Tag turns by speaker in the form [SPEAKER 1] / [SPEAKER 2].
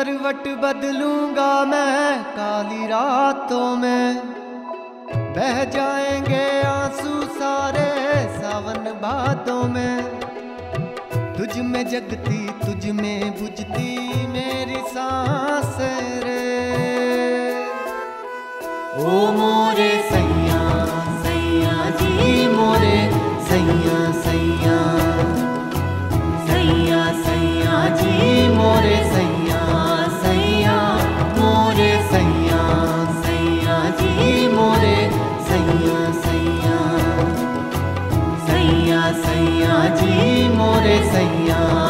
[SPEAKER 1] करवट बदलूँगा मैं काली रातों में। बह जाएँगे आँसू सारे सावन बातों में। तुझ में जगती, तुझ में बुझती मेरी सांस रे। ओ मोरे सैया सैया जी मोरे सैया। सैया सैया जी मोरे सैया।